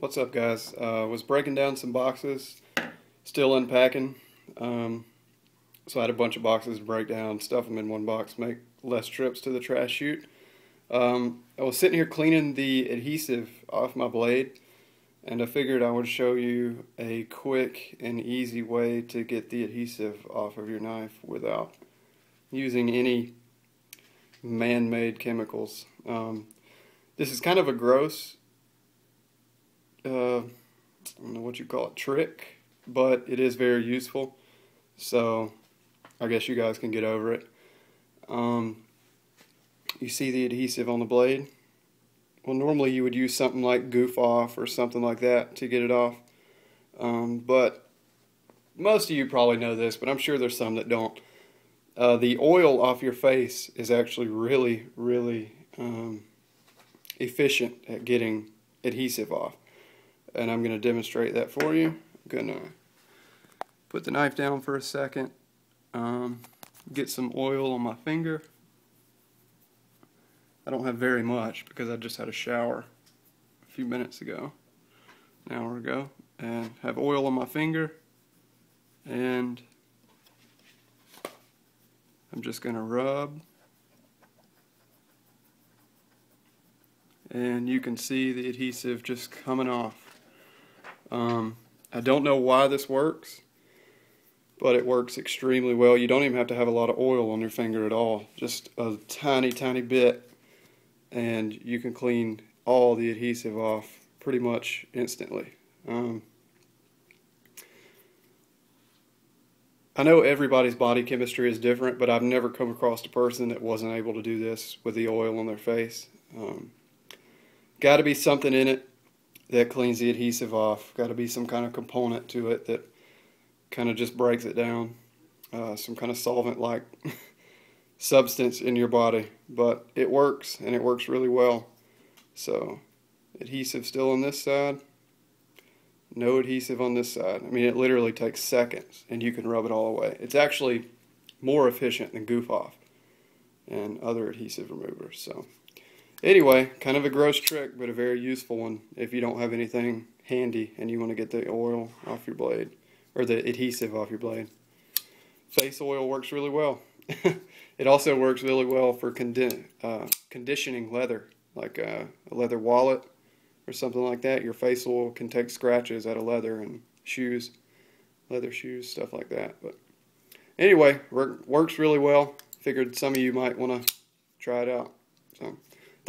What's up, guys? Uh, was breaking down some boxes, still unpacking. Um, so I had a bunch of boxes to break down, stuff them in one box, make less trips to the trash chute. Um, I was sitting here cleaning the adhesive off my blade, and I figured I would show you a quick and easy way to get the adhesive off of your knife without using any man-made chemicals. Um, this is kind of a gross uh, I don't know what you call it, trick, but it is very useful. So I guess you guys can get over it. Um, you see the adhesive on the blade? Well, normally you would use something like goof off or something like that to get it off. Um, but most of you probably know this, but I'm sure there's some that don't. Uh, the oil off your face is actually really, really um, efficient at getting adhesive off and I'm going to demonstrate that for you. I'm going to put the knife down for a second, um, get some oil on my finger. I don't have very much because I just had a shower a few minutes ago, an hour ago, and have oil on my finger and I'm just going to rub and you can see the adhesive just coming off. Um, I don't know why this works, but it works extremely well. You don't even have to have a lot of oil on your finger at all, just a tiny, tiny bit, and you can clean all the adhesive off pretty much instantly. Um, I know everybody's body chemistry is different, but I've never come across a person that wasn't able to do this with the oil on their face. Um, Got to be something in it that cleans the adhesive off. Got to be some kind of component to it that kind of just breaks it down. Uh, some kind of solvent-like substance in your body. But it works, and it works really well. So, adhesive still on this side. No adhesive on this side. I mean, it literally takes seconds, and you can rub it all away. It's actually more efficient than Goof Off and other adhesive removers. So. Anyway, kind of a gross trick, but a very useful one if you don't have anything handy and you want to get the oil off your blade, or the adhesive off your blade. Face oil works really well. it also works really well for condi uh, conditioning leather, like a, a leather wallet or something like that. Your face oil can take scratches out of leather and shoes, leather shoes, stuff like that. But anyway, work, works really well. Figured some of you might want to try it out. So.